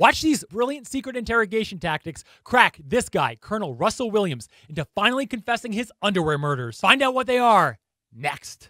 Watch these brilliant secret interrogation tactics crack this guy, Colonel Russell Williams, into finally confessing his underwear murders. Find out what they are next.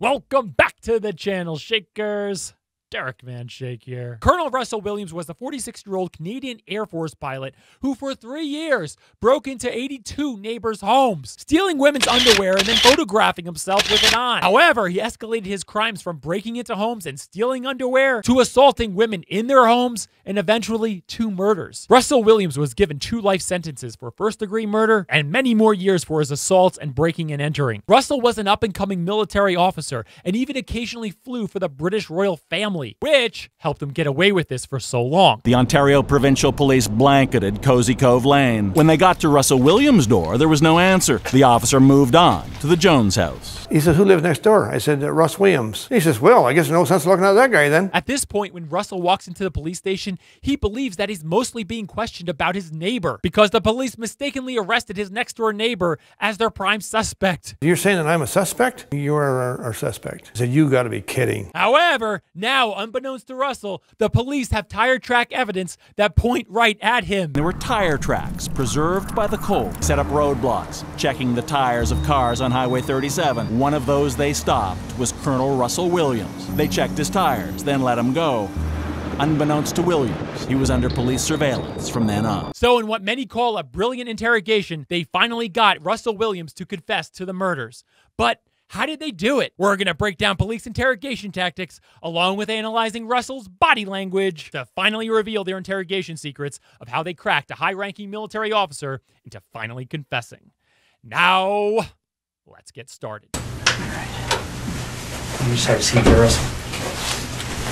Welcome back to the channel, Shakers. Derek Van Schaik here. Colonel Russell Williams was the 46 year old Canadian Air Force pilot who, for three years, broke into 82 neighbors' homes, stealing women's underwear and then photographing himself with it on. However, he escalated his crimes from breaking into homes and stealing underwear to assaulting women in their homes and eventually two murders. Russell Williams was given two life sentences for first degree murder and many more years for his assaults and breaking and entering. Russell was an up and coming military officer and even occasionally flew for the British royal family family, which helped them get away with this for so long. The Ontario Provincial Police blanketed Cozy Cove Lane. When they got to Russell Williams' door, there was no answer. The officer moved on to the Jones house. He says, Who lives next door? I said, uh, Russ Williams. He says, Well, I guess there's no sense looking at that guy then. At this point, when Russell walks into the police station, he believes that he's mostly being questioned about his neighbor because the police mistakenly arrested his next door neighbor as their prime suspect. You're saying that I'm a suspect? You are our, our suspect. I said, You got to be kidding. However, now unbeknownst to Russell, the police have tire track evidence that point right at him. There were tire tracks preserved by the cold, set up roadblocks, checking the tires of cars on Highway 37. One of those they stopped was Colonel Russell Williams. They checked his tires, then let him go. Unbeknownst to Williams, he was under police surveillance from then on. So, in what many call a brilliant interrogation, they finally got Russell Williams to confess to the murders. But how did they do it? We're going to break down police interrogation tactics along with analyzing Russell's body language to finally reveal their interrogation secrets of how they cracked a high ranking military officer into finally confessing. Now, let's get started. You just have seat there, Russell.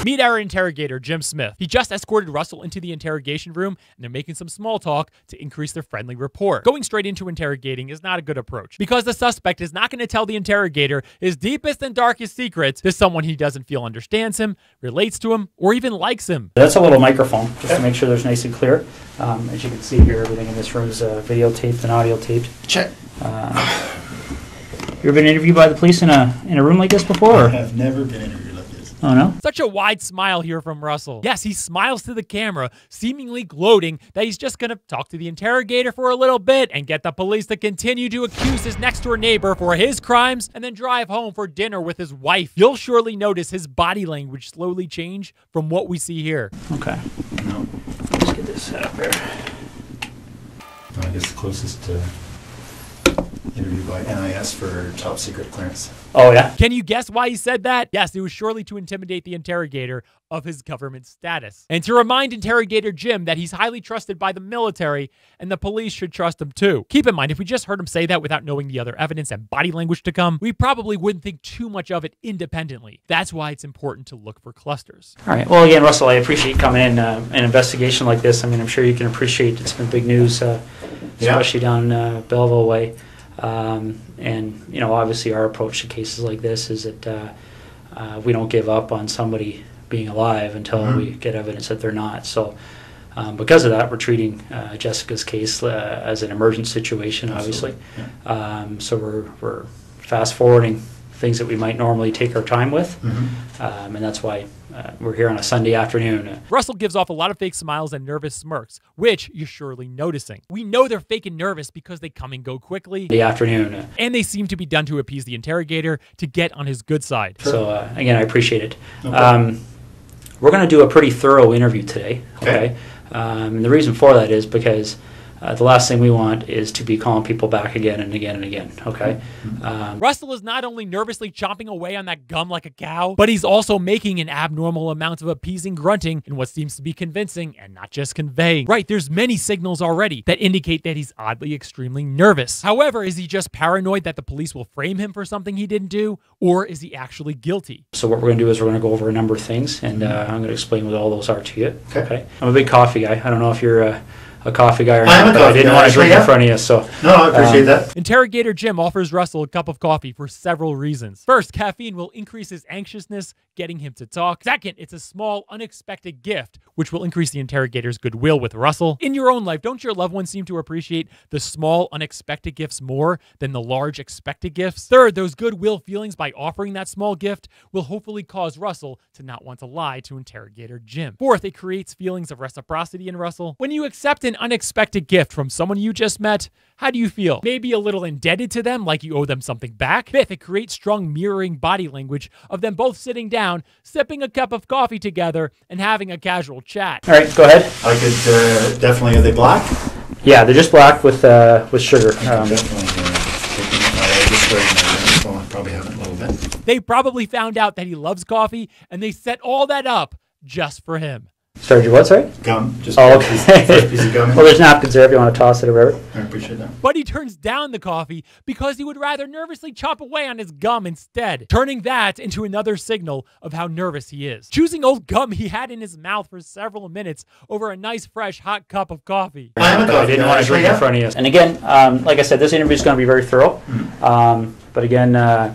Meet our interrogator, Jim Smith. He just escorted Russell into the interrogation room, and they're making some small talk to increase their friendly rapport. Going straight into interrogating is not a good approach because the suspect is not going to tell the interrogator his deepest and darkest secrets to someone he doesn't feel understands him, relates to him, or even likes him. That's a little microphone, just to make sure there's nice and clear. Um, as you can see here, everything in this room is uh, videotaped and audio taped. Check. Uh, you ever been interviewed by the police in a in a room like this before? I have never been interviewed Oh, no? Such a wide smile here from Russell. Yes, he smiles to the camera, seemingly gloating that he's just going to talk to the interrogator for a little bit and get the police to continue to accuse his next door neighbor for his crimes and then drive home for dinner with his wife. You'll surely notice his body language slowly change from what we see here. Okay. No. Let's get this set up here. I guess the closest to interviewed by NIS for top secret clearance. Oh, yeah? Can you guess why he said that? Yes, it was surely to intimidate the interrogator of his government status. And to remind interrogator Jim that he's highly trusted by the military and the police should trust him too. Keep in mind, if we just heard him say that without knowing the other evidence and body language to come, we probably wouldn't think too much of it independently. That's why it's important to look for clusters. All right. Well, again, Russell, I appreciate you coming in uh, an investigation like this. I mean, I'm sure you can appreciate it's been big news, uh, especially yeah. down uh, Belleville way. Um, and you know, obviously, our approach to cases like this is that uh, uh, we don't give up on somebody being alive until mm-hmm. we get evidence that they're not. So, um, because of that, we're treating uh, Jessica's case uh, as an emergent situation, obviously. Yeah. Um, so we're we're fast forwarding things that we might normally take our time with, mm-hmm. um, and that's why uh, we're here on a Sunday afternoon. Russell gives off a lot of fake smiles and nervous smirks, which you're surely noticing. We know they're fake and nervous because they come and go quickly. The afternoon. And they seem to be done to appease the interrogator to get on his good side. So, uh, again, I appreciate it. Okay. Um, we're going to do a pretty thorough interview today. Okay. okay? Um, and the reason for that is because uh, the last thing we want is to be calling people back again and again and again. Okay. Um, Russell is not only nervously chomping away on that gum like a cow, but he's also making an abnormal amount of appeasing grunting in what seems to be convincing and not just conveying. Right, there's many signals already that indicate that he's oddly extremely nervous. However, is he just paranoid that the police will frame him for something he didn't do, or is he actually guilty? So what we're going to do is we're going to go over a number of things, and uh, I'm going to explain what all those are to you. Okay. okay. I'm a big coffee guy. I don't know if you're. Uh, a coffee guy or I not, but I didn't guy, want to actually, drink in front of you. So No, I appreciate Um, that. Interrogator Jim offers Russell a cup of coffee for several reasons. First, caffeine will increase his anxiousness, getting him to talk. Second, it's a small, unexpected gift, which will increase the interrogator's goodwill with Russell. In your own life, don't your loved ones seem to appreciate the small, unexpected gifts more than the large, expected gifts? Third, those goodwill feelings by offering that small gift will hopefully cause Russell to not want to lie to interrogator Jim. Fourth, it creates feelings of reciprocity in Russell. When you accept an unexpected gift from someone you just met, how do you feel? Maybe a little indebted to them, like you owe them something back. Fifth, it creates strong mirroring body language of them both sitting down, sipping a cup of coffee together, and having a casual chat. all right, go ahead. I could uh, definitely. Are they black? Yeah, they're just black with uh, with sugar. Um, definitely. Take them. I just started. So I probably haven't a little bit. They probably found out that he loves coffee, and they set all that up just for him. Sergeant, what? Sorry. Gum. Just Oh, first piece- okay. first piece of gum. well, there's napkins there if you want to toss it or whatever. I appreciate that. But he turns down the coffee because he would rather nervously chop away on his gum instead, turning that into another signal of how nervous he is. Choosing old gum he had in his mouth for several minutes over a nice, fresh, hot cup of coffee. I am a but I didn't want to drink in front of you. And again, um, like I said, this interview is going to be very thorough. Um, but again, uh,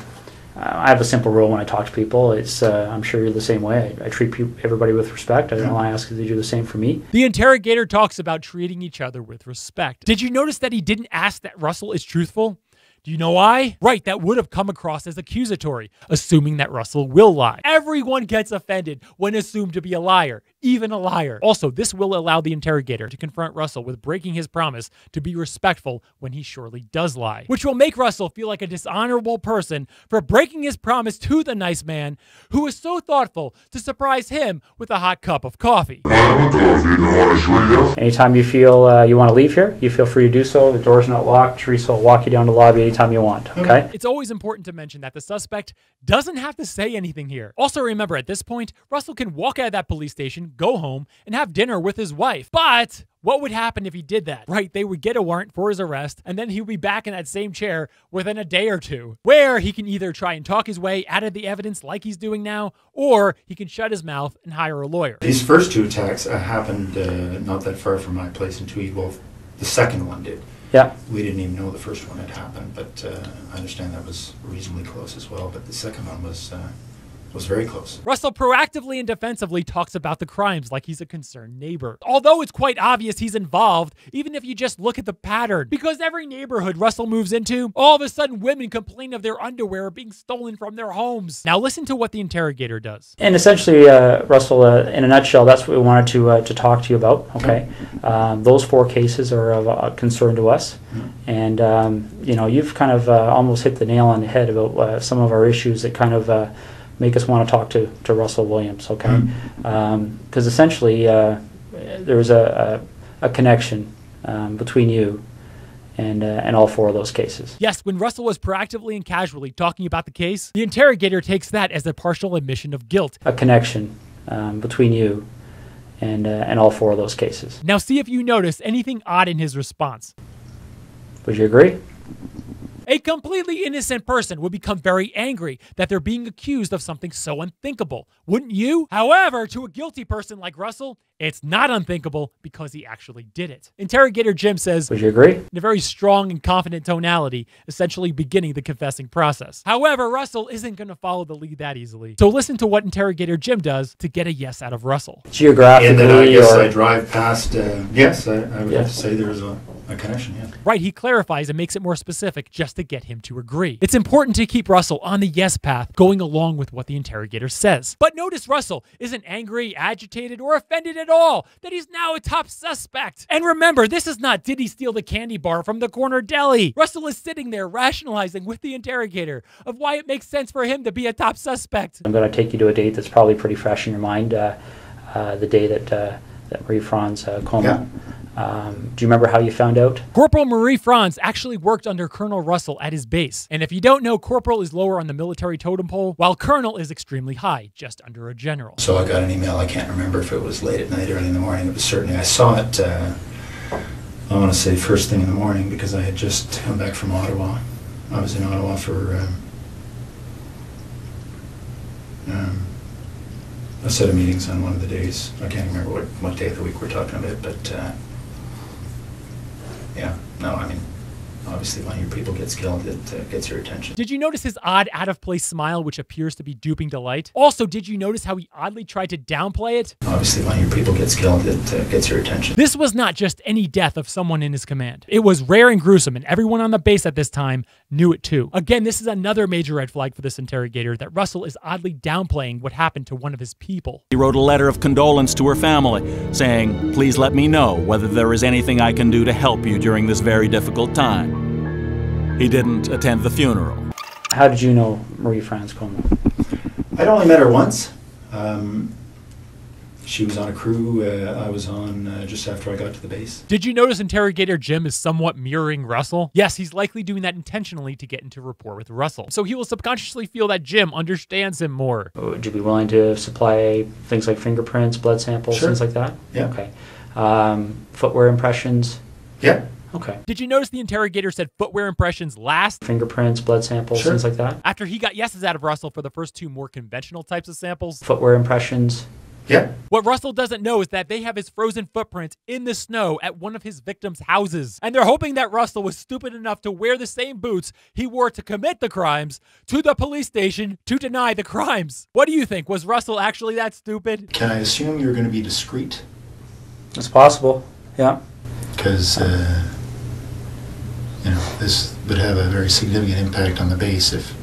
I have a simple rule when I talk to people. It's uh, I'm sure you're the same way. I, I treat everybody with respect. I don't know. I ask you to do the same for me. The interrogator talks about treating each other with respect. Did you notice that he didn't ask that Russell is truthful? Do you know why? Right, that would have come across as accusatory, assuming that Russell will lie. Everyone gets offended when assumed to be a liar, even a liar. Also, this will allow the interrogator to confront Russell with breaking his promise to be respectful when he surely does lie, which will make Russell feel like a dishonorable person for breaking his promise to the nice man who was so thoughtful to surprise him with a hot cup of coffee. Anytime you feel uh, you want to leave here, you feel free to do so. The door's not locked. Teresa will walk you down the lobby anytime you want. Okay. It's always important to mention that the suspect doesn't have to say anything here. Also, remember at this point, Russell can walk out of that police station, go home, and have dinner with his wife. But what would happen if he did that? Right, they would get a warrant for his arrest, and then he would be back in that same chair within a day or two, where he can either try and talk his way out of the evidence like he's doing now, or he can shut his mouth and hire a lawyer. These first two attacks uh, happened uh, not that far from my place in Tweed. Well, the second one did. Yeah. We didn't even know the first one had happened, but uh, I understand that was reasonably close as well. But the second one was uh, was very close. Russell proactively and defensively talks about the crimes like he's a concerned neighbor. Although it's quite obvious he's involved, even if you just look at the pattern. Because every neighborhood Russell moves into, all of a sudden women complain of their underwear being stolen from their homes. Now listen to what the interrogator does. And essentially, uh, Russell, uh, in a nutshell, that's what we wanted to uh, to talk to you about. Okay, um, those four cases are of uh, concern to us, and um, you know you've kind of uh, almost hit the nail on the head about uh, some of our issues that kind of uh, make us want to talk to, to Russell Williams. Okay, because essentially uh, there's a, a, a connection um, between you and uh, and all four of those cases. Yes, when Russell was proactively and casually talking about the case, the interrogator takes that as a partial admission of guilt. A connection um, between you and uh, and all four of those cases. Now see if you notice anything odd in his response. Would you agree? A completely innocent person would become very angry that they're being accused of something so unthinkable. Wouldn't you? However, to a guilty person like Russell, it's not unthinkable because he actually did it. Interrogator Jim says, Would you agree? in a very strong and confident tonality, essentially beginning the confessing process. However, Russell isn't going to follow the lead that easily. So listen to what Interrogator Jim does to get a yes out of Russell. Geographically, And then I guess or I drive past. Uh, yes, I, I would Yeah. have to say there's a, a connection. Yeah. Right, he clarifies and makes it more specific just to get him to agree. It's important to keep Russell on the yes path, going along with what the interrogator says. But notice Russell isn't angry, agitated, or offended at all that he's now a top suspect. And remember, this is not did he steal the candy bar from the corner deli. Russell is sitting there rationalizing with the interrogator of why it makes sense for him to be a top suspect. I'm going to take you to a date that's probably pretty fresh in your mind. Uh, uh, the day that uh, that Marie France uh, Comeau. Um, do you remember how you found out? Corporal Marie France actually worked under Colonel Russell at his base. And if you don't know, Corporal is lower on the military totem pole, while Colonel is extremely high, just under a general. So I got an email. I can't remember if it was late at night, or early in the morning. It was certainly. I saw it. Uh, I want to say first thing in the morning because I had just come back from Ottawa. I was in Ottawa for um, um, a set of meetings on one of the days. I can't remember what, what day of the week we're talking about, but uh, yeah. No, I mean, obviously, when your people gets killed, it uh, gets your attention. Did you notice his odd, out of place smile, which appears to be duping delight? Also, did you notice how he oddly tried to downplay it? Obviously, when your people gets killed, it uh, gets your attention. This was not just any death of someone in his command. It was rare and gruesome, and everyone on the base at this time knew it too. Again, this is another major red flag for this interrogator that Russell is oddly downplaying what happened to one of his people. He wrote a letter of condolence to her family, saying, Please let me know whether there is anything I can do to help you during this very difficult time. He didn't attend the funeral. How did you know Marie France Comeau? I'd only met her once. Um, she was on a crew uh, I was on uh, just after I got to the base. Did you notice interrogator Jim is somewhat mirroring Russell? Yes, he's likely doing that intentionally to get into rapport with Russell. So he will subconsciously feel that Jim understands him more. Would you be willing to supply things like fingerprints, blood samples, Sure. things like that? Yeah. Okay. Um, footwear impressions? Yeah. Okay. Did you notice the interrogator said footwear impressions last? Fingerprints, blood samples, Sure. things like that? After he got yeses out of Russell for the first two more conventional types of samples, Footwear impressions? Yeah. what Russell doesn't know is that they have his frozen footprints in the snow at one of his victims' houses. And they're hoping that Russell was stupid enough to wear the same boots he wore to commit the crimes to the police station to deny the crimes. What do you think? Was Russell actually that stupid? Can I assume you're going to be discreet? It's possible. Yeah. Because, uh, you know, this would have a very significant impact on the base if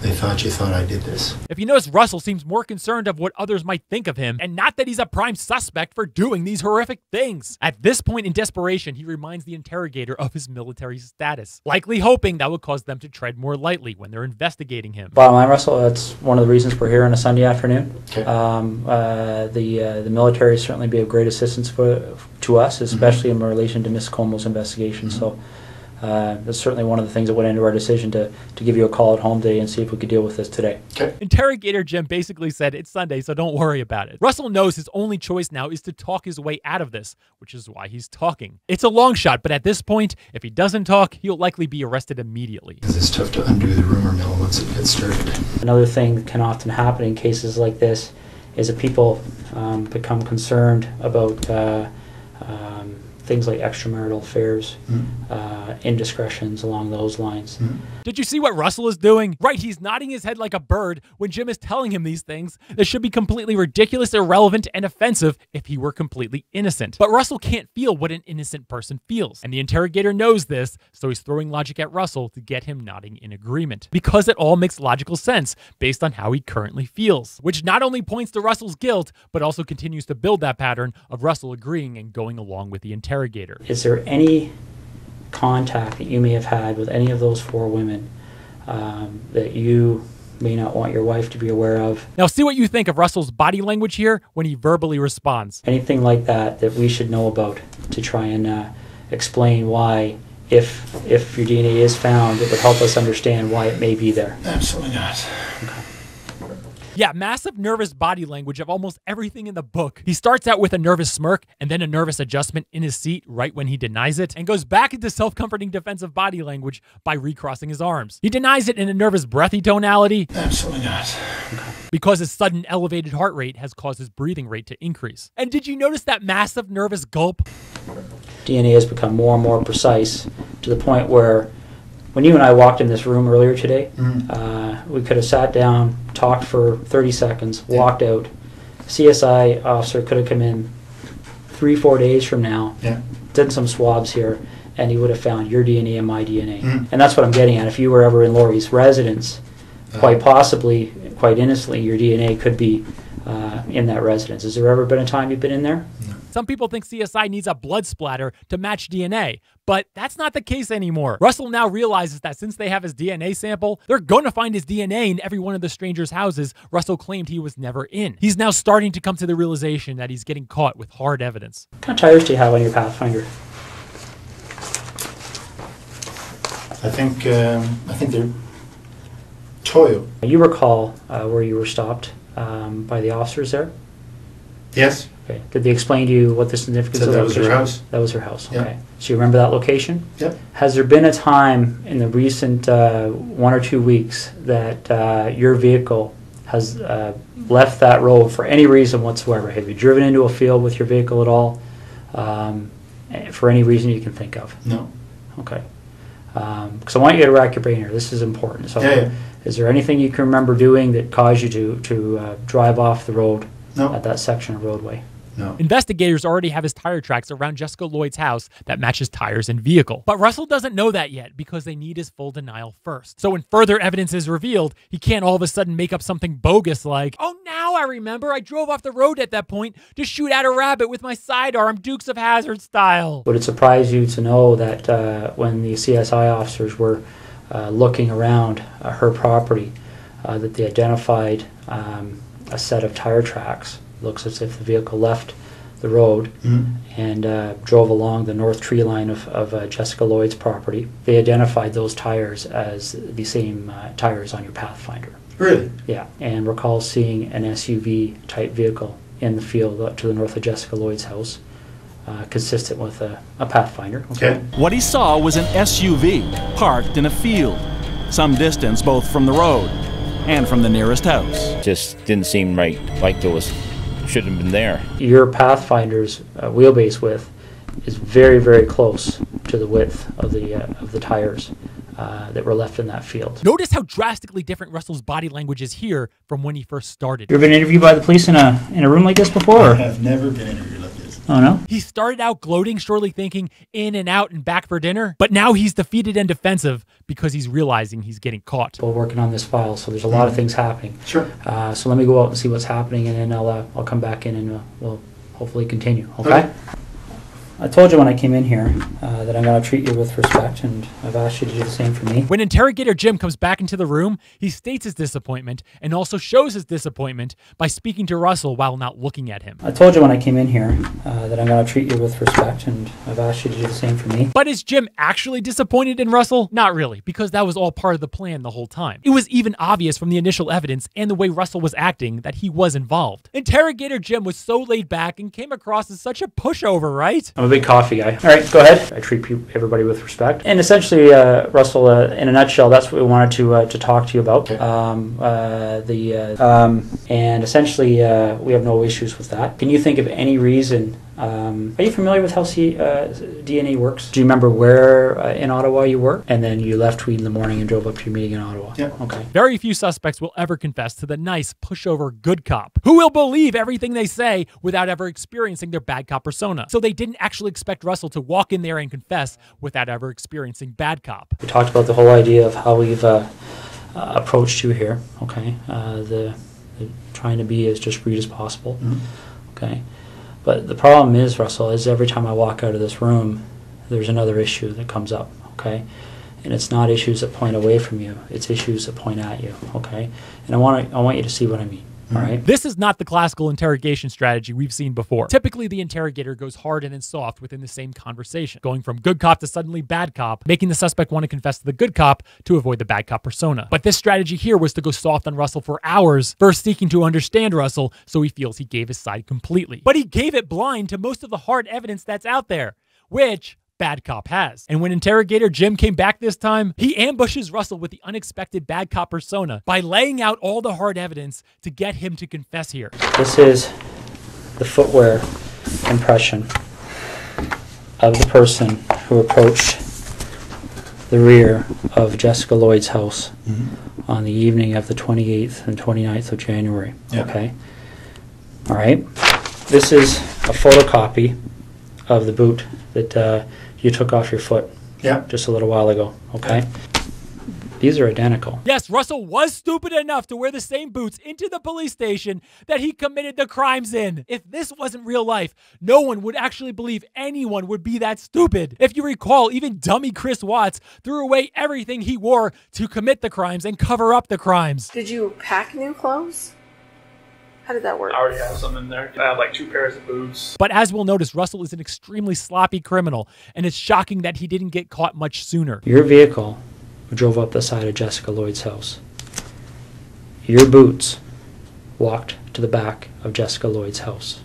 they thought you thought I did this. If you notice, Russell seems more concerned of what others might think of him, and not that he's a prime suspect for doing these horrific things. At this point in desperation, he reminds the interrogator of his military status, likely hoping that would cause them to tread more lightly when they're investigating him. Bottom line, Russell, that's one of the reasons we're here on a Sunday afternoon. Okay. Um, uh, the uh, the military certainly be of great assistance for to us, especially in relation to Miss Comeau's investigation. So uh, that's certainly one of the things that went into our decision to to give you a call at home today and see if we could deal with this today. Okay. Interrogator Jim basically said, It's Sunday, so don't worry about it. Russell knows his only choice now is to talk his way out of this, which is why he's talking. It's a long shot, but at this point, if he doesn't talk, he'll likely be arrested immediately. Because it's tough to undo the rumor mill once it gets started. Another thing that can often happen in cases like this is that people um, become concerned about uh, things like extramarital affairs, Mm. uh, indiscretions along those lines. Mm. Did you see what Russell is doing? Right, he's nodding his head like a bird when Jim is telling him these things that should be completely ridiculous, irrelevant, and offensive if he were completely innocent. But Russell can't feel what an innocent person feels. And the interrogator knows this, so he's throwing logic at Russell to get him nodding in agreement. Because it all makes logical sense based on how he currently feels, which not only points to Russell's guilt, but also continues to build that pattern of Russell agreeing and going along with the interrogator. Is there any contact that you may have had with any of those four women um, that you may not want your wife to be aware of? Now, see what you think of Russell's body language here when he verbally responds. Anything like that that we should know about to try and uh, explain why, if if your DNA is found, it would help us understand why it may be there. Absolutely not. Yeah, massive nervous body language of almost everything in the book. He starts out with a nervous smirk and then a nervous adjustment in his seat right when he denies it, and goes back into self comforting defensive body language by recrossing his arms. He denies it in a nervous, breathy tonality Absolutely not. because his sudden elevated heart rate has caused his breathing rate to increase. And did you notice that massive nervous gulp? DNA has become more and more precise to the point where when you and I walked in this room earlier today, uh, we could have sat down, talked for 30 seconds, walked out. CSI officer could have come in three, four days from now, Yeah. done some swabs here, and he would have found your DNA and my DNA. Mm. And that's what I'm getting at. If you were ever in Laurie's residence, quite possibly, quite innocently, your DNA could be uh, in that residence. Has there ever been a time you've been in there? Some people think CSI needs a blood splatter to match DNA, but that's not the case anymore. Russell now realizes that since they have his DNA sample, they're going to find his DNA in every one of the strangers' houses Russell claimed he was never in. He's now starting to come to the realization that he's getting caught with hard evidence. What kind of tires do you have on your Pathfinder? I think um, I think they're Toyo. You recall uh, where you were stopped um, by the officers there? Yes. Okay. Did they explain to you what the significance Said of that the was her location house. That was her house. Yeah. Okay. So you remember that location? Yep. Has there been a time in the recent uh, one or two weeks that uh, your vehicle has uh, left that road for any reason whatsoever? Have you driven into a field with your vehicle at all? Um, eh, for any reason you can think of? No. Okay. Because I want you to rack your brain here. This is important. So, Yeah, yeah. is there anything you can remember doing that caused you to to uh, drive off the road No. at that section of roadway? No. Investigators already have his tire tracks around Jessica Lloyd's house that matches tires and vehicle. But Russell doesn't know that yet because they need his full denial first. So when further evidence is revealed, he can't all of a sudden make up something bogus like, oh, now I remember I drove off the road at that point to shoot at a rabbit with my sidearm, Dukes of Hazzard style. Would it surprise you to know that uh, when the CSI officers were uh, looking around uh, her property, uh, that they identified um, a set of tire tracks? Looks as if the vehicle left the road Mhm. and uh, drove along the north tree line of, of uh, Jessica Lloyd's property. They identified those tires as the same uh, tires on your Pathfinder. Really? Yeah, and recall seeing an SUV type vehicle in the field to the north of Jessica Lloyd's house, uh, consistent with a, a Pathfinder. Okay. What he saw was an SUV parked in a field, some distance both from the road and from the nearest house. just didn't seem right. Like there was, should have been there. Your Pathfinder's uh, wheelbase width is very, very close to the width of the uh, of the tires uh, that were left in that field. Notice how drastically different Russell's body language is here from when he first started. You ever been interviewed by the police in a in a room like this before? I've never been interviewed like this. Oh no. He started out gloating, surely thinking in and out and back for dinner, but now he's defeated and defensive because he's realizing he's getting caught. We're working on this file, so there's a lot of things happening. Sure. Uh, so let me go out and see what's happening, and then I'll uh, I'll come back in and uh, we'll hopefully continue. Okay. Okay. I told you when I came in here uh, that I'm going to treat you with respect, and I've asked you to do the same for me. When interrogator Jim comes back into the room, he states his disappointment and also shows his disappointment by speaking to Russell while not looking at him. I told you when I came in here uh, that I'm going to treat you with respect, and I've asked you to do the same for me. But is Jim actually disappointed in Russell? Not really, because that was all part of the plan the whole time. It was even obvious from the initial evidence and the way Russell was acting that he was involved. Interrogator Jim was so laid back and came across as such a pushover, right? I'm a big coffee guy. All right, go ahead. I treat peop everybody with respect. And essentially, uh, Russell, uh, in a nutshell, that's what we wanted to uh, to talk to you about. Um, uh, the uh, um, and essentially, uh, we have no issues with that. Can you think of any reason? Um, are you familiar with how C, uh, DNA works? Do you remember where uh, in Ottawa you were? And then you left Tweed in the morning and drove up to your meeting in Ottawa. Yeah. Okay. Very few suspects will ever confess to the nice, pushover good cop who will believe everything they say without ever experiencing their bad cop persona. So they didn't actually expect Russell to walk in there and confess without ever experiencing bad cop. We talked about the whole idea of how we've uh, uh, approached you here. Okay, uh, the, the trying to be as discreet as possible. Okay, but the problem is, Russell, is every time I walk out of this room, there's another issue that comes up. Okay, and it's not issues that point away from you; it's issues that point at you. Okay, and I want I want you to see what I mean. All mm-hmm. right. This is not the classical interrogation strategy we've seen before. Typically, the interrogator goes hard and then soft within the same conversation, going from good cop to suddenly bad cop, making the suspect want to confess to the good cop to avoid the bad cop persona. But this strategy here was to go soft on Russell for hours, first seeking to understand Russell so he feels he gave his side completely. But he gave it blind to most of the hard evidence that's out there, which bad cop has. And when interrogator Jim came back this time, he ambushes Russell with the unexpected bad cop persona by laying out all the hard evidence to get him to confess here. This is the footwear impression of the person who approached the rear of Jessica Lloyd's house on the evening of the 28th and 29th of January. Yeah. Okay? All right? This is a photocopy of the boot that uh, you took off your foot Yeah. just a little while ago. Okay? These are identical. Yes, Russell was stupid enough to wear the same boots into the police station that he committed the crimes in. If this wasn't real life, no one would actually believe anyone would be that stupid. If you recall, even dummy Chris Watts threw away everything he wore to commit the crimes and cover up the crimes. Did you pack new clothes? How did that work? I already have some in there. I have like two pairs of boots. But as we'll notice, Russell is an extremely sloppy criminal, and it's shocking that he didn't get caught much sooner. Your vehicle drove up the side of Jessica Lloyd's house. Your boots walked to the back of Jessica Lloyd's house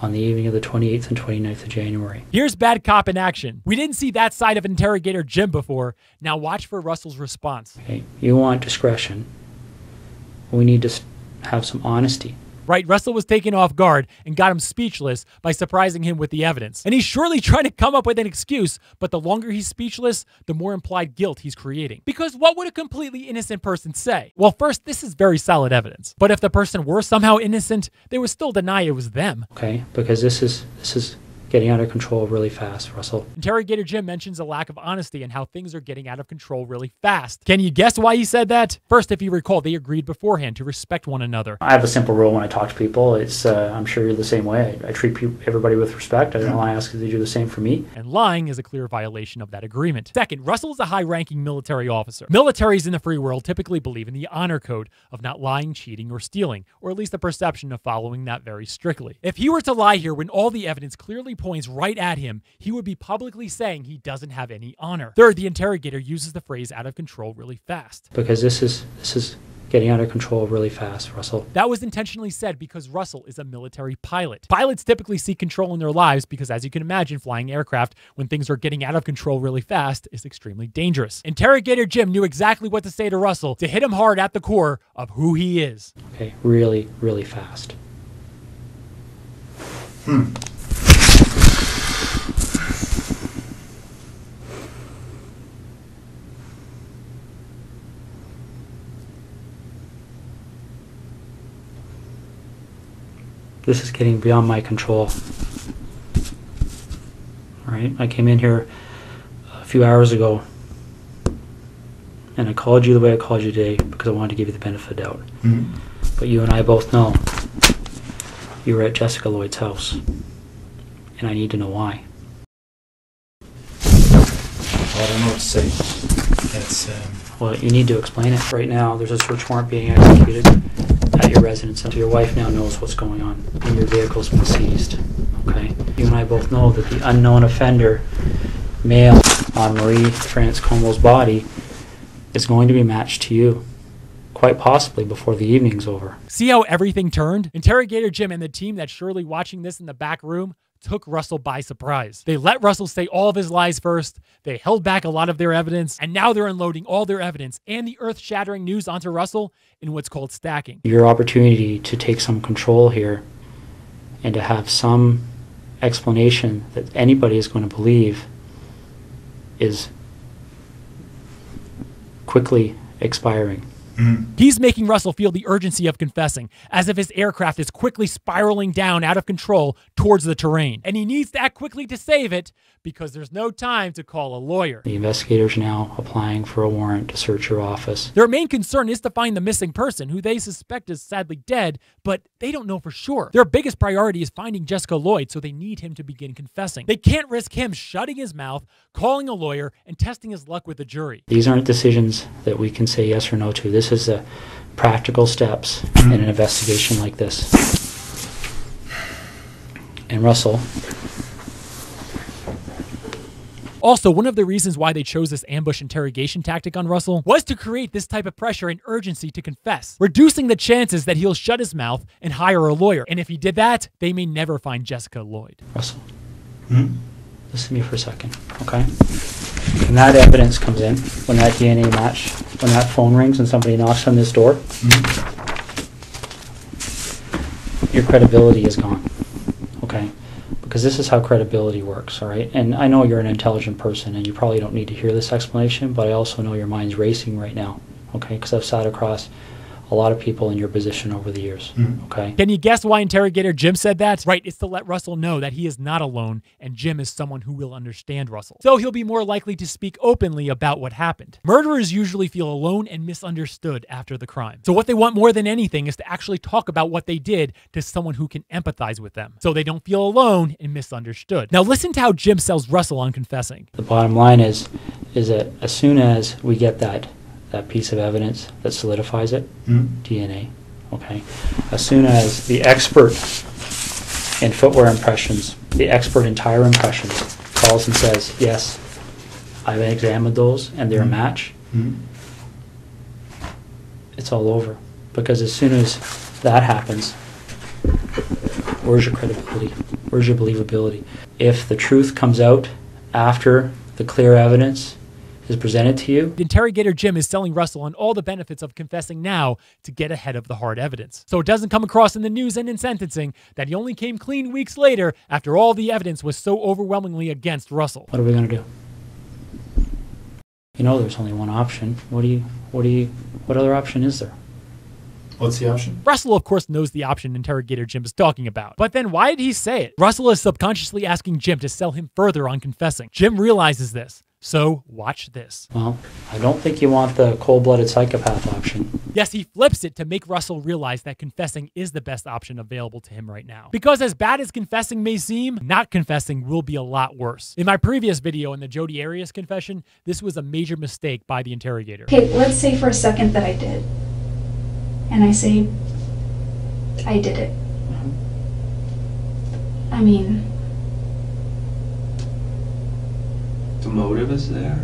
on the evening of the 28th and 29th of January. Here's bad cop in action. We didn't see that side of interrogator Jim before. Now watch for Russell's response. Okay? You want discretion. We need to s- have some honesty. Right, Russell was taken off guard and got him speechless by surprising him with the evidence. And he's surely trying to come up with an excuse, but the longer he's speechless, the more implied guilt he's creating. Because what would a completely innocent person say? Well, first, this is very solid evidence. But if the person were somehow innocent, they would still deny it was them. Okay, because this is this is getting out of control really fast, Russell. Interrogator Jim mentions a lack of honesty and how things are getting out of control really fast. Can you guess why he said that? First, if you recall, they agreed beforehand to respect one another. I have a simple rule when I talk to people. It's uh, I'm sure you're the same way. I, I treat pe- everybody with respect. I don't. I ask you to do the same for me. And lying is a clear violation of that agreement. Second, Russell is a high ranking military officer. Militaries in the free world typically believe in the honor code of not lying, cheating, or stealing, or at least the perception of following that very strictly. If he were to lie here when all the evidence clearly points right at him, he would be publicly saying he doesn't have any honor. Third, the interrogator uses the phrase out of control really fast. Because this is this is getting out of control really fast, Russell. That was intentionally said because Russell is a military pilot. Pilots typically seek control in their lives because, as you can imagine, flying aircraft when things are getting out of control really fast is extremely dangerous. Interrogator Jim knew exactly what to say to Russell to hit him hard at the core of who he is. Okay, really, really fast. Hmm. This is getting beyond my control. All right, I came in here a few hours ago and I called you the way I called you today because I wanted to give you the benefit of the doubt. But you and I both know you were at Jessica Lloyd's house. And I need to know why. I don't know what to say. That's, um, Well, you need to explain it. Right now, there's a search warrant being executed your residence. And your wife now knows what's going on. And your vehicle's been seized. Okay? You and I both know that the unknown offender, male on Marie France Comeau's body, is going to be matched to you. Quite possibly before the evening's over. See how everything turned? Interrogator Jim and the team that's surely watching this in the back room took Russell by surprise. They let Russell say all of his lies first, they held back a lot of their evidence, and now they're unloading all their evidence and the earth shattering news onto Russell in what's called stacking. your opportunity to take some control here and to have some explanation that anybody is going to believe is quickly expiring. Mm. He's making Russell feel the urgency of confessing, as if his aircraft is quickly spiraling down out of control towards the terrain. And he needs to act quickly to save it because there's no time to call a lawyer. The investigators now applying for a warrant to search your office. Their main concern is to find the missing person, who they suspect is sadly dead, but they don't know for sure. Their biggest priority is finding Jessica Lloyd, so they need him to begin confessing. They can't risk him shutting his mouth, calling a lawyer, and testing his luck with the jury. These aren't decisions that we can say yes or no to. This is the practical steps in an investigation like this. And Russell, Also, one of the reasons why they chose this ambush interrogation tactic on Russell was to create this type of pressure and urgency to confess, reducing the chances that he'll shut his mouth and hire a lawyer. And if he did that, they may never find Jessica Lloyd. Russell, hmm? listen to me for a second, okay? When that evidence comes in, when that DNA match, when that phone rings and somebody knocks on this door, mm-hmm. your credibility is gone, okay? Because this is how credibility works, all right? And I know you're an intelligent person and you probably don't need to hear this explanation, but I also know your mind's racing right now, okay? Because I've sat across a lot of people in your position over the years, mm-hmm. okay? Can you guess why interrogator Jim said that? Right, it's to let Russell know that he is not alone and Jim is someone who will understand Russell. So he'll be more likely to speak openly about what happened. Murderers usually feel alone and misunderstood after the crime. So what they want more than anything is to actually talk about what they did to someone who can empathize with them. So they don't feel alone and misunderstood. Now listen to how Jim sells Russell on confessing. The bottom line is, is that as soon as we get that, that piece of evidence that solidifies it, hmm? DNA, okay, as soon as the expert in footwear impressions, the expert in tire impressions, calls and says, yes, I've examined those and they're a hmm. match, hmm? it's all over. Because as soon as that happens, where's your credibility? Where's your believability? If the truth comes out after the clear evidence is presented to you. Interrogator Jim is selling Russell on all the benefits of confessing now to get ahead of the hard evidence. So it doesn't come across in the news and in sentencing that he only came clean weeks later after all the evidence was so overwhelmingly against Russell. What are we going to do? You know there's only one option. What do you what do you what other option is there? What's the option? Russell, of course, knows the option interrogator Jim is talking about. But then why did he say it? Russell is subconsciously asking Jim to sell him further on confessing. Jim realizes this. So watch this. Well, I don't think you want the cold-blooded psychopath option. Yes, he flips it to make Russell realize that confessing is the best option available to him right now. Because as bad as confessing may seem, not confessing will be a lot worse. In my previous video in the Jodi Arias confession, this was a major mistake by the interrogator. Okay, let's say for a second that I did. And I say, I did it. Mm-hmm. I mean, The motive is there.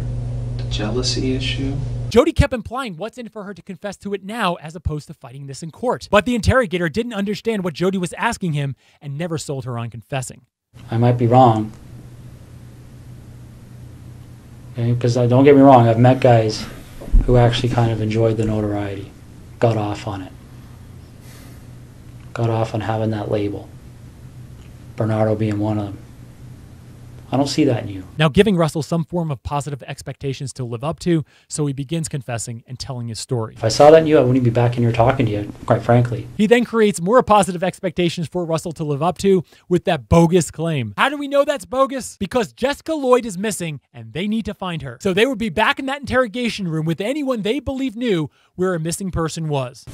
The jealousy issue. Jodi kept implying what's in for her to confess to it now as opposed to fighting this in court. But the interrogator didn't understand what Jodi was asking him and never sold her on confessing. I might be wrong. Because uh, don't get me wrong, I've met guys who actually kind of enjoyed the notoriety, got off on it, got off on having that label. Bernardo being one of them. I don't see that in you. Now, giving Russell some form of positive expectations to live up to, so he begins confessing and telling his story. If I saw that in you, I wouldn't be back in here talking to you, quite frankly. He then creates more positive expectations for Russell to live up to with that bogus claim. How do we know that's bogus? Because Jessica Lloyd is missing and they need to find her. So they would be back in that interrogation room with anyone they believe knew where a missing person was.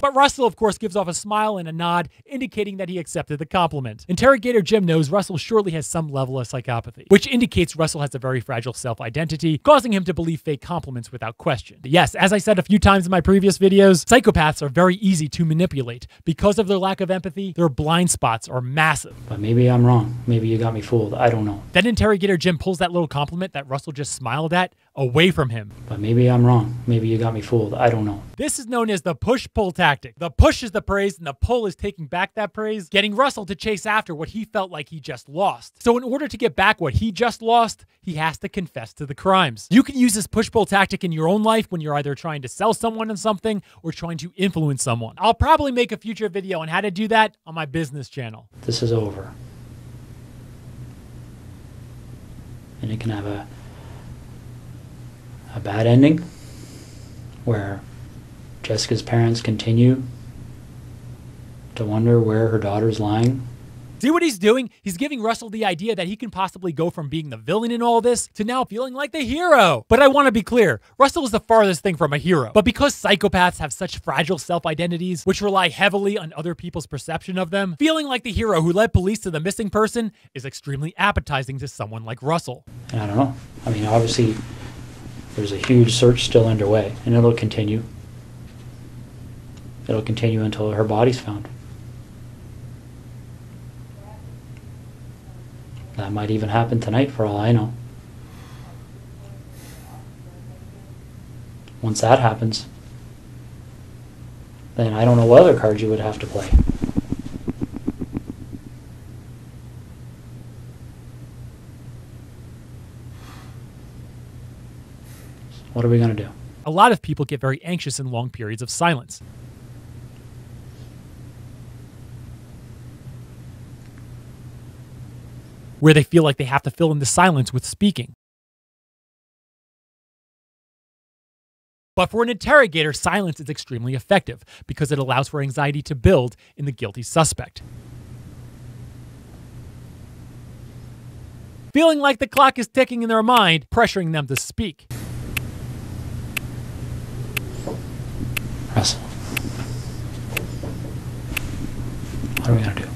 But Russell, of course, gives off a smile and a nod, indicating that he accepted the compliment. Interrogator Jim knows Russell surely has some level of psychopathy, which indicates Russell has a very fragile self identity, causing him to believe fake compliments without question. Yes, as I said a few times in my previous videos, psychopaths are very easy to manipulate. Because of their lack of empathy, their blind spots are massive. But maybe I'm wrong. Maybe you got me fooled. I don't know. Then Interrogator Jim pulls that little compliment that Russell just smiled at away from him. But maybe I'm wrong. Maybe you got me fooled. I don't know. This is known as the push pull tactic. The push is the praise, and the pull is taking back that praise, getting Russell to chase after what he felt like he just lost. So, in order to get back what he just lost, he has to confess to the crimes. You can use this push pull tactic in your own life when you're either trying to sell someone on something or trying to influence someone. I'll probably make a future video on how to do that on my business channel. This is over. And it can have a a bad ending where Jessica's parents continue to wonder where her daughter's lying. See what he's doing? He's giving Russell the idea that he can possibly go from being the villain in all this to now feeling like the hero. But I want to be clear Russell is the farthest thing from a hero. But because psychopaths have such fragile self identities, which rely heavily on other people's perception of them, feeling like the hero who led police to the missing person is extremely appetizing to someone like Russell. I don't know. I mean, obviously, there's a huge search still underway, and it'll continue. It'll continue until her body's found. That might even happen tonight, for all I know. Once that happens, then I don't know what other cards you would have to play. What are we going to do? A lot of people get very anxious in long periods of silence. Where they feel like they have to fill in the silence with speaking. But for an interrogator, silence is extremely effective because it allows for anxiety to build in the guilty suspect. Feeling like the clock is ticking in their mind, pressuring them to speak. Russell. What are we going to do?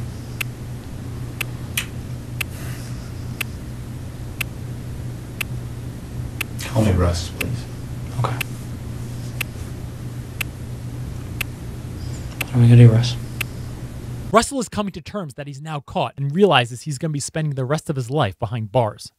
Call me Russ, please. Okay. What are we going to do, Russ? Russell is coming to terms that he's now caught and realizes he's going to be spending the rest of his life behind bars.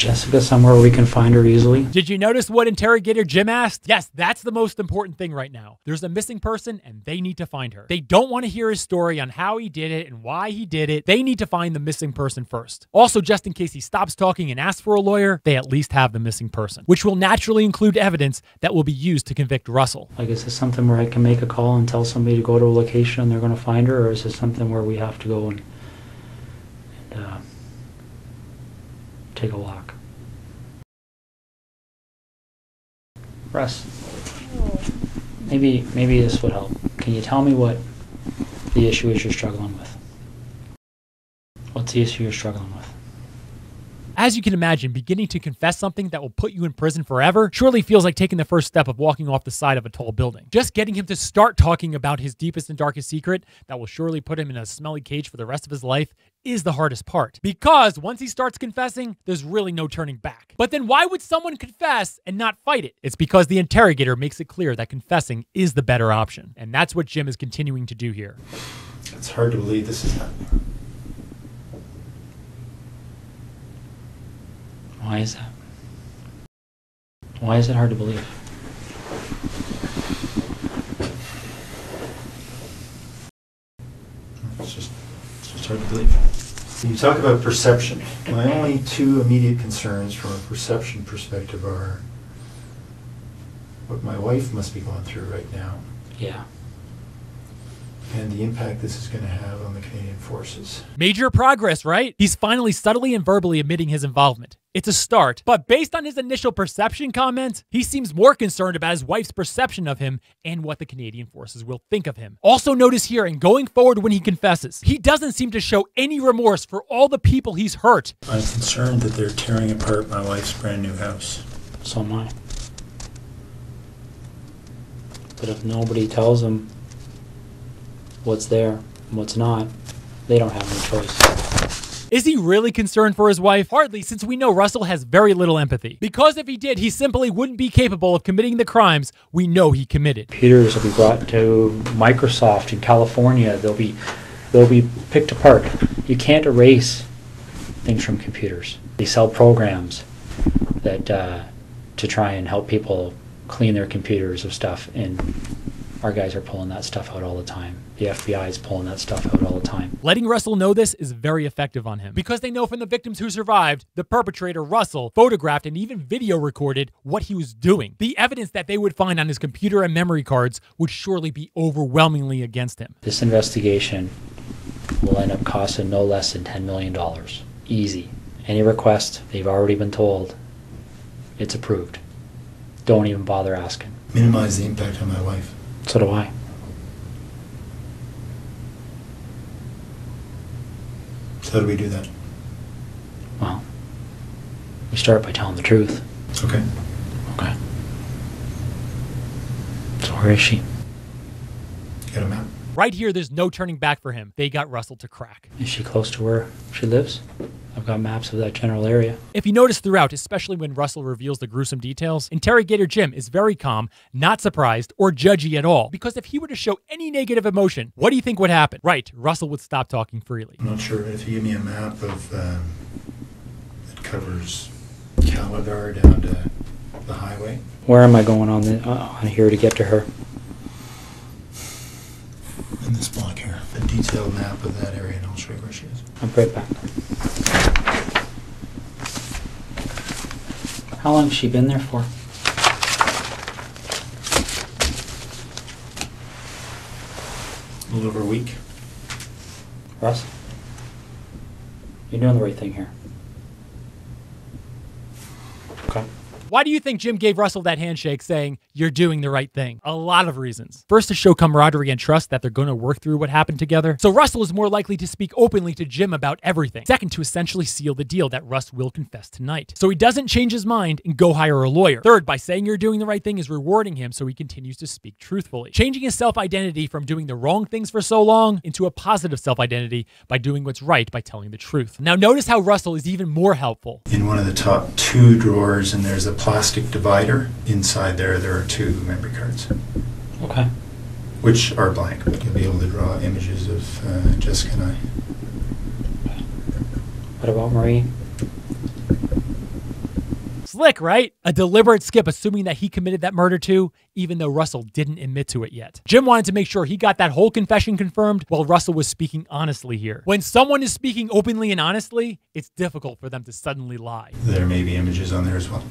Jessica somewhere we can find her easily? Did you notice what interrogator Jim asked? Yes, that's the most important thing right now. There's a missing person and they need to find her. They don't want to hear his story on how he did it and why he did it. They need to find the missing person first. Also, just in case he stops talking and asks for a lawyer, they at least have the missing person, which will naturally include evidence that will be used to convict Russell. Like, is this something where I can make a call and tell somebody to go to a location and they're going to find her, or is this something where we have to go and, and uh, take a walk? Russ, maybe maybe this would help. Can you tell me what the issue is you're struggling with? What's the issue you're struggling with? As you can imagine, beginning to confess something that will put you in prison forever surely feels like taking the first step of walking off the side of a tall building. Just getting him to start talking about his deepest and darkest secret that will surely put him in a smelly cage for the rest of his life is the hardest part. Because once he starts confessing, there's really no turning back. But then why would someone confess and not fight it? It's because the interrogator makes it clear that confessing is the better option. And that's what Jim is continuing to do here. It's hard to believe this is happening. Why is that? Why is it hard to believe? It's just, it's just hard to believe. You talk about perception. My only two immediate concerns from a perception perspective are what my wife must be going through right now Yeah. And the impact this is going to have on the Canadian forces. Major progress, right? He's finally subtly and verbally admitting his involvement. It's a start, but based on his initial perception comment, he seems more concerned about his wife's perception of him and what the Canadian forces will think of him. Also, notice here, and going forward when he confesses, he doesn't seem to show any remorse for all the people he's hurt. I'm concerned that they're tearing apart my wife's brand new house. So am I. But if nobody tells them what's there and what's not, they don't have any choice. Is he really concerned for his wife? Hardly, since we know Russell has very little empathy. Because if he did, he simply wouldn't be capable of committing the crimes we know he committed. Computers will be brought to Microsoft in California. They'll be they'll be picked apart. You can't erase things from computers. They sell programs that uh, to try and help people clean their computers of stuff, and our guys are pulling that stuff out all the time. The FBI is pulling that stuff out all the time. Letting Russell know this is very effective on him because they know from the victims who survived, the perpetrator, Russell, photographed and even video recorded what he was doing. The evidence that they would find on his computer and memory cards would surely be overwhelmingly against him. This investigation will end up costing no less than $10 million. Easy. Any request, they've already been told, it's approved. Don't even bother asking. Minimize the impact on my wife. So do I. So how do we do that? Well, we start by telling the truth. Okay. Okay. So where is she? Get him out. Right here, there's no turning back for him. They got Russell to crack. Is she close to where she lives? I've got maps of that general area. If you notice throughout, especially when Russell reveals the gruesome details, Interrogator Jim is very calm, not surprised, or judgy at all. Because if he were to show any negative emotion, what do you think would happen? Right, Russell would stop talking freely. I'm not sure if you give me a map of um, that covers Calabar down to the highway. Where am I going on the uh, on here to get to her? In this block here. A detailed map of that area, and I'll show you where she is. I'll be right back. How long has she been there for? A little over a week. Russ? You're doing the right thing here. Okay. Why do you think Jim gave Russell that handshake saying, You're doing the right thing? A lot of reasons. First, to show camaraderie and trust that they're going to work through what happened together. So Russell is more likely to speak openly to Jim about everything. Second, to essentially seal the deal that Russ will confess tonight. So he doesn't change his mind and go hire a lawyer. Third, by saying you're doing the right thing is rewarding him so he continues to speak truthfully. Changing his self identity from doing the wrong things for so long into a positive self identity by doing what's right by telling the truth. Now, notice how Russell is even more helpful. In one of the top two drawers, and there's a plastic divider. Inside there, there are two memory cards, Okay. which are blank, but you'll be able to draw images of uh, Jessica and I. What about Marie? Slick, right? A deliberate skip assuming that he committed that murder too, even though Russell didn't admit to it yet. Jim wanted to make sure he got that whole confession confirmed while Russell was speaking honestly here. When someone is speaking openly and honestly, it's difficult for them to suddenly lie. There may be images on there as well.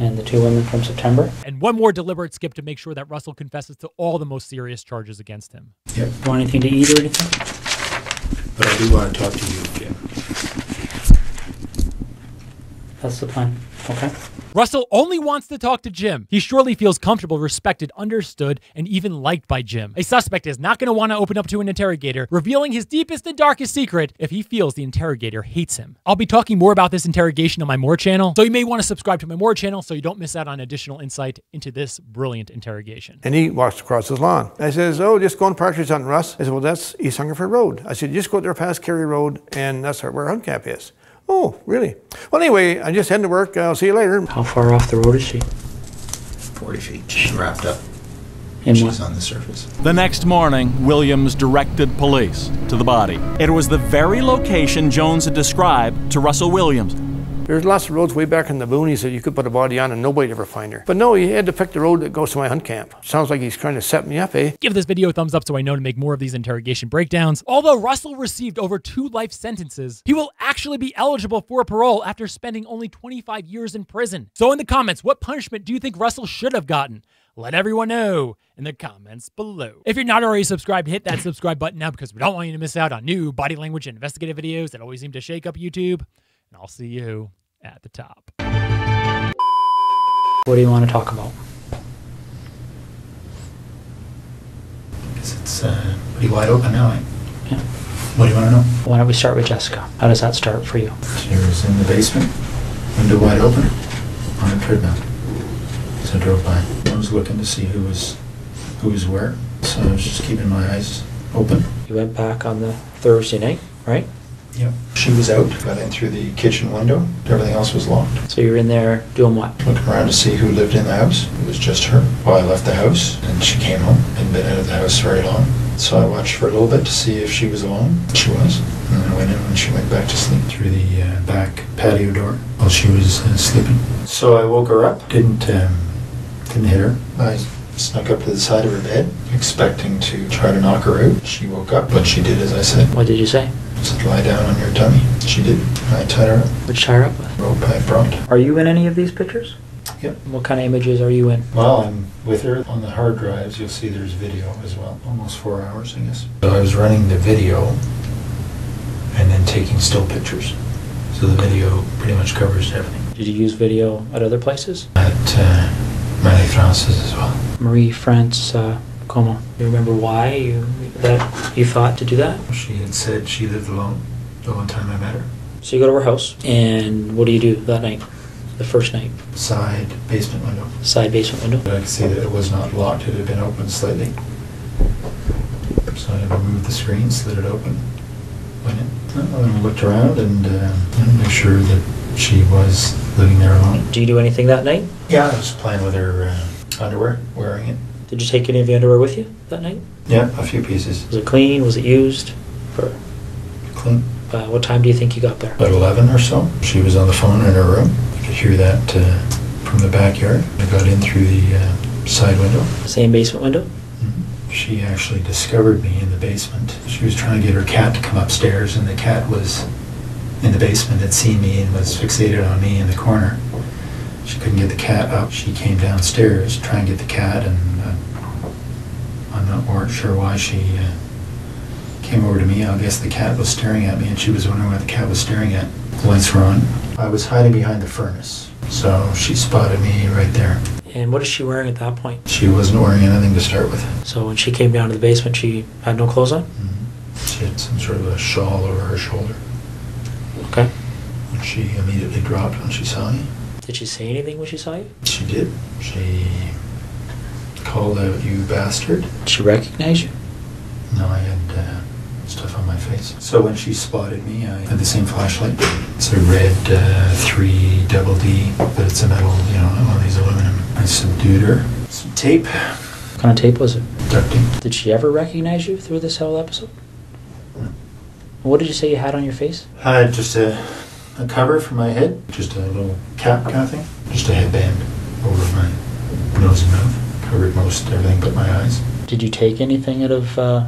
And the two women from September. And one more deliberate skip to make sure that Russell confesses to all the most serious charges against him. Yep. Want anything to eat or anything? But I do want to talk to you, Jim. That's the plan. Okay. Russell only wants to talk to Jim. He surely feels comfortable, respected, understood, and even liked by Jim. A suspect is not going to want to open up to an interrogator, revealing his deepest and darkest secret if he feels the interrogator hates him. I'll be talking more about this interrogation on my More channel, so you may want to subscribe to my More channel so you don't miss out on additional insight into this brilliant interrogation. And he walks across his lawn. I says, oh, just go on partridge hunting, Russ. I said, well, that's East Hungerford Road. I said, just go there past Kerry Road, and that's where Hunt Camp is. Oh, really? Well, anyway, I'm just heading to work. I'll see you later. How far off the road is she? 40 feet. She's wrapped up. In She's what? on the surface. The next morning, Williams directed police to the body. It was the very location Jones had described to Russell Williams. There's lots of roads way back in the boonies that you could put a body on and nobody'd ever find her. But no, he had to pick the road that goes to my hunt camp. Sounds like he's trying to set me up, eh? Give this video a thumbs up so I know to make more of these interrogation breakdowns. Although Russell received over two life sentences, he will actually be eligible for parole after spending only 25 years in prison. So in the comments, what punishment do you think Russell should have gotten? Let everyone know in the comments below. If you're not already subscribed, hit that subscribe button now because we don't want you to miss out on new body language and investigative videos that always seem to shake up YouTube. And I'll see you at the top. What do you want to talk about? Because it's uh, pretty wide open now, eh? Yeah. What do you want to know? Why don't we start with Jessica? How does that start for you? She was in the basement, window wide open, on a treadmill. So I drove by. I was looking to see who was who was where. So I was just keeping my eyes open. You went back on the Thursday night, right? Yep. She was out. Got in through the kitchen window. Everything else was locked. So you're in there doing what? Looking around to see who lived in the house. It was just her. Well, I left the house and she came home. Hadn't been out of the house very long. So I watched for a little bit to see if she was alone. She was. And then I went in when she went back to sleep through the uh, back patio door while she was uh, sleeping. So I woke her up. Didn't um, didn't hit her. I snuck up to the side of her bed, expecting to try to knock her out. She woke up, but she did as I said. What did you say? I said, lie down on your tummy. She did. I tied her up. What'd tie her up with? Rope I brought. Are you in any of these pictures? Yep. What kind of images are you in? Well, I'm with her on the hard drives. You'll see there's video as well. Almost four hours, I guess. So I was running the video and then taking still pictures. So the video pretty much covers everything. Did you use video at other places? At uh, Marie France's as well. Marie France uh, Comeau. You remember why you that you thought to do that? She had said she lived alone the one time I met her. So you go to her house, and what do you do that night? The first night, Side basement window. side basement window. But I could see that it was not locked. It had been opened slightly. So I removed the screen, slid it open, went in. And looked around and uh, made sure that she was living there alone. Do you do anything that night? Yeah, I was playing with her uh, underwear, wearing it. Did you take any of your underwear with you that night? Yeah, a few pieces. Was it clean? Was it used? For Clean. uh, what time do you think you got there? About 11 or so. She was on the phone in her room. I could hear that uh, from the backyard. I got in through the uh, side window. Same basement window. Mhm. She actually discovered me in the basement. She was trying to get her cat to come upstairs, and the cat was in the basement, had seen me and was fixated on me in the corner. She couldn't get the cat up. She came downstairs trying to get the cat, and not sure why she uh, came over to me. I guess the cat was staring at me, and she was wondering why the cat was staring at. Lights were on. I was hiding behind the furnace, so she spotted me right there. And what is she wearing at that point? She wasn't wearing anything to start with. So when she came down to the basement, she had no clothes on. Mhm. She had some sort of a shawl over her shoulder. Okay. Which she immediately dropped when she saw me. Did she say anything when she saw you? She did. She called out, "You bastard!" Did she recognize you? No, I had uh, stuff on my face. So when she spotted me, I had the same flashlight. It's a red uh, three double D, but it's a metal, you know, one of these aluminum. I subdued her. Some tape, What kind of tape was it? ducting. Did she ever recognize you through this whole episode? No. What did you say you had on your face? I had just a, a cover for my head, just a little cap kind of thing, just a headband over my nose and mouth, covered most everything but my eyes. Did you take anything out of uh,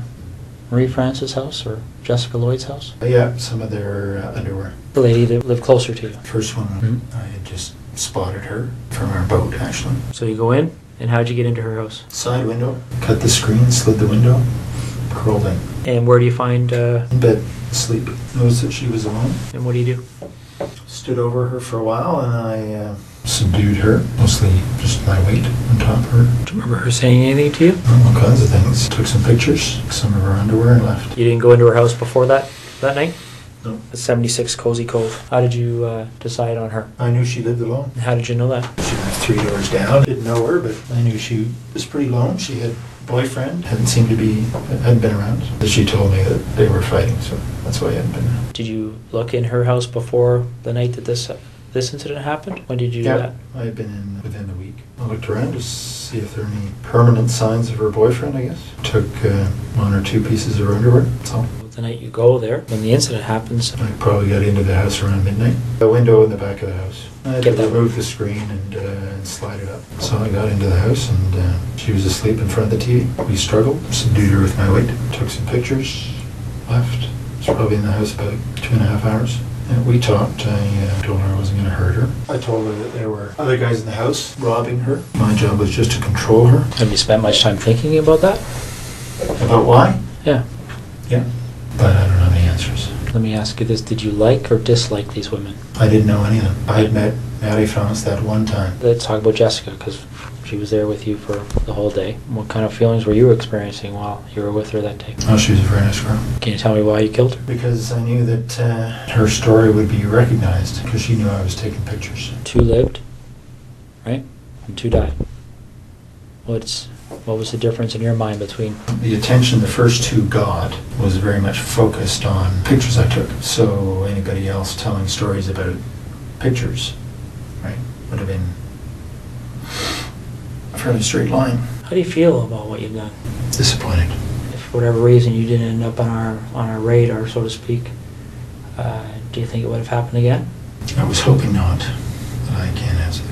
Marie France's house or Jessica Lloyd's house? Yeah, some of their uh, underwear. The lady that lived closer to you. First one, Mhm. I had just spotted her from our boat actually. So you go in, and how'd you get into her house? Side window, cut the screen, slid the window, curled in. And where do you find, uh, In bed, asleep. Noticed that she was alone. and what do you do? Stood over her for a while and I uh, subdued her, mostly just my weight on top of her. Do you remember her saying anything to you? All kinds of things. Took some pictures, some of her underwear and left. You didn't go into her house before that, that night? No. At 76 Cozy Cove. How did you uh, decide on her? I knew she lived alone. How did you know that? She lived three doors down. Didn't know her, but I knew she was pretty alone. She had a boyfriend, hadn't seemed to be, hadn't been around. She told me that they were fighting, so that's why I hadn't been there. Did you look in her house before the night that this this incident happened? When did you do that? I had been in within a week. I looked around to see if there are any permanent signs of her boyfriend, I guess. Took uh, one or two pieces of her underwear, that's all. The night you go there, when the incident happens, I probably got into the house around midnight. A window in the back of the house. I had Get to that. remove the screen and, uh, and slide it up. So I got into the house and uh, she was asleep in front of the TV. We struggled, subdued her with my weight, took some pictures, left. Was probably in the house about two and a half hours. And we talked. I uh, told her I wasn't going to hurt her. I told her that there were other guys in the house robbing her. My job was just to control her. have you spent much time thinking about that? About why? Yeah. Yeah. But I don't have the answers. Let me ask you this: Did you like or dislike these women? I didn't know any of them. I had met Marie France that one time. Let's talk about Jessica because she was there with you for the whole day. What kind of feelings were you experiencing while you were with her that day? Oh, she was a very nice girl. Can you tell me why you killed her? Because I knew that uh, her story would be recognized because she knew I was taking pictures. Two lived, right? And two died. What's what was the difference in your mind between? The attention the first two got was very much focused on pictures I took. So anybody else telling stories about pictures, right, would have been fairly straight line. How do you feel about what you've done? Disappointed. If for whatever reason you didn't end up on our on our radar, so to speak, uh, do you think it would have happened again? I was hoping not, but I can't answer